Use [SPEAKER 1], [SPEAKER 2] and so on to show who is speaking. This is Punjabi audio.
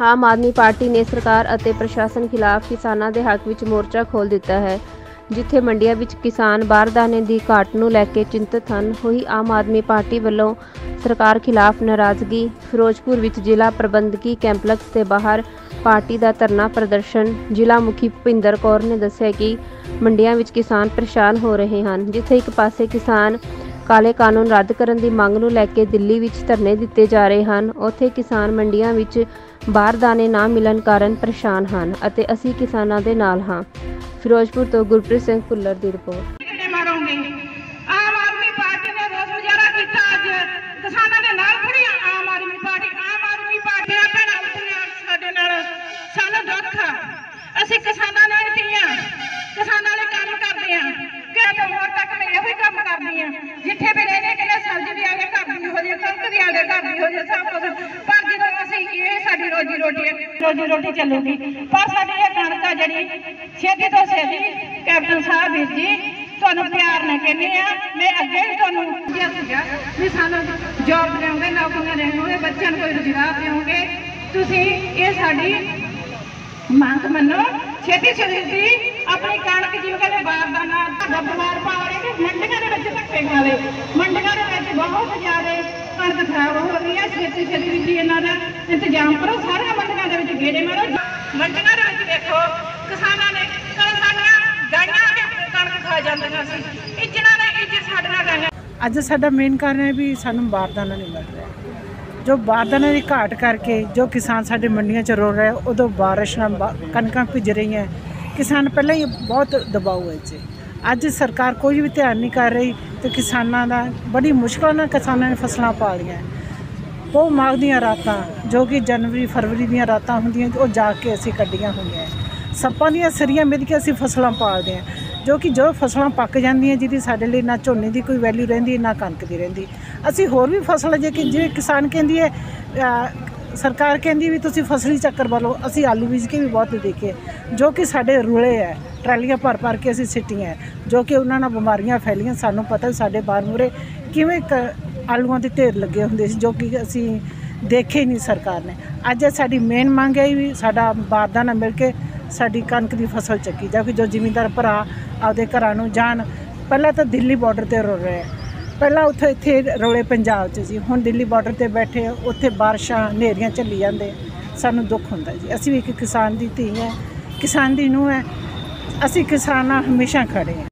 [SPEAKER 1] ਆਮ ਆਦਮੀ ਪਾਰਟੀ ਨੇ ਸਰਕਾਰ ਅਤੇ ਪ੍ਰਸ਼ਾਸਨ ਖਿਲਾਫ ਕਿਸਾਨਾਂ ਦੇ ਹੱਕ ਵਿੱਚ ਮੋਰਚਾ ਖੋਲ੍ਹ ਦਿੱਤਾ ਹੈ, ਜਿੱਥੇ ਮੰਡੀਆਂ ਵਿੱਚ ਕਿਸਾਨ ਬਾਰਦਾਨੇ ਦੀ ਘਾਟ ਨੂੰ ਲੈ ਕੇ ਚਿੰਤਤ ਹਨ। ਹੋਈ ਆਮ ਆਦਮੀ ਪਾਰਟੀ ਵੱਲੋਂ ਸਰਕਾਰ ਖਿਲਾਫ ਨਾਰਾਜ਼ਗੀ, ਫਿਰੋਜ਼ਪੁਰ ਵਿੱਚ ਜ਼ਿਲ੍ਹਾ ਪ੍ਰਬੰਧਕੀ ਕੈਂਪਲੈਕਸ ਦੇ ਬਾਹਰ ਪਾਰਟੀ ਦਾ ਧਰਨਾ ਪ੍ਰਦਰਸ਼ਨ, ਜ਼ਿਲ੍ਹਾ ਮੁਖੀ ਭੁਪਿੰਦਰ ਕੌਰ ਨੇ ਦੱਸਿਆ ਕਿ ਮੰਡੀਆਂ ਵਿੱਚ ਕਿਸਾਨ ਪਰੇਸ਼ਾਨ ਹੋ ਰਹੇ ਹਨ, ਜਿੱਥੇ ਇੱਕ ਪਾਸੇ ਕਿਸਾਨ ਕਾਲੇ ਕਾਨੂੰਨ ਰੱਦ ਕਰਨ ਦੀ ਮੰਗ ਨੂੰ ਲੈ ਕੇ ਦਿੱਲੀ ਵਿੱਚ ਧਰਨੇ ਦਿੱਤੇ ਜਾ ਰਹੇ ਹਨ। ਉੱਥੇ ਕਿਸਾਨ ਮੰਡੀਆਂ ਵਿੱਚ ਬਾਹਰ ਦਾਣੇ ਨਾ ਮਿਲਣ ਕਾਰਨ ਪਰੇਸ਼ਾਨ ਹਨ ਅਤੇ ਅਸੀਂ ਕਿਸਾਨਾਂ ਦੇ ਨਾਲ ਹਾਂ। ਫਿਰੋਜ਼ਪੁਰ ਤੋਂ ਗੁਰਪ੍ਰੀਤ ਸਿੰਘ ਭੁੱਲਰ ਦੀ ਰਿਪੋਰਟ।
[SPEAKER 2] ਅਸੀਂ ਕਿਸਾਨਾਂ ਨਾਲ ਧੀਆਂ ਕਿਸਾਨਾਂ ਲਈ ਕੰਮ ਕਰਦੇ ਆ। ਕਿ ਤੋਂ ਹੁਣ ਤੱਕ ਮੈਂ ਇਹੋ ਹੀ ਕੰਮ ਕਰਦੀ ਆ। ਜਿੱਥੇ ਵੀ ਰਹਿੰਦੇ ਕਿਨੇ ਸਬਜ਼ੀ ਵੀ ਆ ਕੇ ਘਰ ਦੀ ਹੋ ਜੇ, ਕਣਕ ਵੀ ਆ ਕੇ ਘਰ ਦੀ ਹੋ ਜੇ, ਸਭ ਕੁਝ ਪਰ ਜਦੋਂ ਅਸੀਂ ਇਹ ਸਾਡੀ ਰੋਜੀ ਰੋਟੀ ਰੋਜੀ ਰੋਟੀ ਚੱਲੂਗੀ। ਪਰ ਸਾਡੀ ਇਹ ਕਣਕ ਜਿਹੜੀ, ਛੇਤੀ ਤੋਂ ਛੇਤੀ ਕੈਪਟਨ ਸਾਹਿਬ ਵੀਰ ਜੀ ਤੁਹਾਨੂੰ ਪਿਆਰ ਨਾਲ ਕਹਿੰਦੇ ਆ। ਮੈਂ ਅੱਗੇ ਵੀ ਤੁਹਾਨੂੰ ਕਿਹਾ ਸੀਗਾ ਵੀ ਸਾਨੂੰ ਜੌਬ ਦੇਵੋਗੇ ਨੌਕਰੀਆਂ ਦੇਵੋਗੇ ਬੱਚਿਆਂ ਨੂੰ ਕੋਈ ਰੁਜ਼ਗਾਰ ਦੇਵੋਗੇ ਤੁਸੀਂ ਇਹ ਸਾਡੀ ਮੰਗ ਮੰਨੋ। ਛੇਤੀ ਛੇਤੀ ਆਪਣੀ ਕਣਕ ਜਿਵੇਂ ਕਹਿੰਦੇ ਬਾਰਦਾਨਾ ਤੁਹਾਡਾ ਬਵਾਰ ਪਾਵਰੇ ਕਿ ਮੰਡੀਆਂ ਦੇ ਵਿੱਚ ਧੱਕੇ ਖਾਵੇ ਮੰਡੀਆਂ ਦੇ ਵਿੱਚ ਬਹੁਤ ਜ਼ਿਆਦਾ ਕਣਕ ਖਰਾਬ ਹੋ ਰਹੀ ਛੇਤੀ ਛੇਤੀ ਵੀ ਜੀ ਇਹਨਾਂ ਦਾ ਇੰਤਜ਼ਾਮ ਕਰੋ, ਸਾਰੀਆਂ ਮੰਡੀਆਂ ਦੇ ਵਿੱਚ ਗੇੜੇ ਮਾਰੋ। ਮੰਡੀਆਂ ਦੇ ਵਿੱਚ ਦੇਖੋ, ਕਿਸਾਨਾਂ ਨੇ ਕੱਲ ਸਾਡੀਆਂ ਗਾਈਆਂ ਦੇ ਕਣਕ ਖਾ ਜਾਂਦੀਆਂ ਸੀ। ਇੱਜਣਾ ਨੇ ਇੱਜ਼ਤ ਸਾਡੀਆਂ ਗਾਈਆਂ
[SPEAKER 3] ਅੱਜ ਸਾਡਾ ਮੇਨ ਕਾਰਨ ਹੈ ਵੀ ਸਾਨੂੰ ਬਾਰਦਾਨਾ ਨਹੀਂ ਮਿਲ ਰਿਹਾ। ਜੋ ਬਾਰਦਾਨਾ ਦੀ ਘਾਟ ਕਰਕੇ ਜੋ ਕਿਸਾਨ ਸਾਡੇ ਮੰਡੀਆਂ 'ਚ ਰੋ ਰਿਹਾ, ਉਦੋਂ ਬਾਰਿਸ਼ ਨਾਲ ਕਣਕਾਂ ਭਿੱਜ ਰਹੀਆਂ। ਕਿਸਾਨ ਪਹਿਲਾਂ ਹੀ ਬਹੁਤ ਦਬਾਅ ਹੋਏ ਸੀ। ਅੱਜ ਸਰਕਾਰ ਕੋਈ ਵੀ ਧਿਆਨ ਨਹੀਂ ਕਰ ਰਹੀ। ਤੇ ਕਿਸਾਨਾਂ ਦਾ ਬੜੀ ਮੁਸ਼ਕਲ ਨਾਲ ਕਿਸਾਨਾਂ ਨੇ ਫਸਲਾਂ ਪਾਲੀਆਂ। ਉਹ ਮਾਘ ਦੀਆਂ ਰਾਤਾਂ, ਜੋ ਕਿ ਜਨਵਰੀ, ਫਰਵਰੀ ਦੀਆਂ ਰਾਤਾਂ ਹੁੰਦੀਆਂ, ਉਹ ਜਾ ਕੇ ਅਸੀਂ ਕੱਢੀਆਂ ਹੋਈਆਂ। ਸੱਪਾਂ ਦੀਆਂ ਸਰੀਆਂ ਮਿਲ ਕੇ ਅਸੀਂ ਫਸਲਾਂ ਪਾਲਦੇ ਹਾਂ, ਜੋ ਕਿ ਜੋ ਫਸਲਾਂ ਪੱਕ ਜਾਂਦੀਆਂ, ਜਿਹਦੀ ਸਾਡੇ ਲਈ ਨਾ ਝੋਨੇ ਦੀ ਕੋਈ ਵੈਲਿਊ ਰਹਿੰਦੀ, ਨਾ ਕਣਕ ਦੀ ਰਹਿੰਦੀ। ਅਸੀਂ ਹੋਰ ਵੀ ਫਸਲ, ਜੇ ਕਿ ਜਿਵੇਂ ਕਿਸਾਨ ਕਹਿੰਦੀ ਹੈ ਸਰਕਾਰ ਕਹਿੰਦੀ ਵੀ ਤੁਸੀਂ ਫਸਲੀ ਚੱਕਰ ਵੱਲੋਂ ਅਸੀਂ ਆਲੂ ਬੀਜ ਕੇ ਵੀ ਬਹੁਤ ਦੇਖੇ। ਜੋ ਕਿ ਸਾਡੇ ਰੁਲੇ ਹੈ ਟਰਾਲੀਆਂ ਭਰ ਭਰ ਕੇ ਅਸੀਂ ਸਿੱਟੀਆਂ ਹੈ, ਜੋ ਕਿ ਉਹਨਾਂ ਨਾਲ ਬਿਮਾਰੀਆਂ ਫੈਲੀਆਂ ਸਾਨੂੰ ਪਤਾ ਸਾਡੇ ਬਾਹਰ ਮੂਹਰੇ ਕਿਵੇਂ ਕ- ਆਲੂਆਂ ਦੇ ਢੇਰ ਲੱਗੇ ਹੁੰਦੇ ਸੀ ਜੋ ਕਿ ਅਸੀਂ ਦੇਖੇ ਹੀ ਨਹੀਂ ਸਰਕਾਰ ਨੇ। ਅੱਜ ਸਾਡੀ ਮੇਨ ਮੰਗ ਹੈ ਵੀ ਸਾਡਾ ਬਾਰਦਾਨਾ ਮਿਲ ਕੇ ਸਾਡੀ ਕਣਕ ਦੀ ਫਸਲ ਚੱਕੀ ਜਾਵੇ ਜੋ ਜ਼ਿਮੀਂਦਾਰ ਭਰਾ ਆਪਦੇ ਘਰਾਂ ਨੂੰ ਜਾਣ। ਪਹਿਲਾਂ ਤਾਂ ਦਿੱਲੀ ਬਾਰਡਰ ਤੇ ਰੋ ਰਹੇ ਪਹਿਲਾਂ ਉੱਥੇ ਇੱਥੇ ਰੌਲੇ ਪੰਜਾਬ 'ਚ ਸੀ। ਹੁਣ ਦਿੱਲੀ ਬਾਰਡਰ ਤੇ ਬੈਠੇ ਆ, ਉੱਥੇ ਬਾਰਿਸ਼ਾਂ ਹਨੇਰੀਆਂ ਚੱਲੀ ਜਾਂਦੇ ਸਾਨੂੰ ਦੁੱਖ ਹੁੰਦਾ ਜੀ। ਅਸੀਂ ਵੀ ਇੱਕ ਕਿਸਾਨ ਦੀ ਧੀ ਹੈ ਕਿਸਾਨ ਦੀ ਨੂੰ ਹੈ ਅਸੀਂ ਕਿਸਾਨਾਂ ਹਮੇਸ਼ਾ ਖੜੇ ਹਾਂ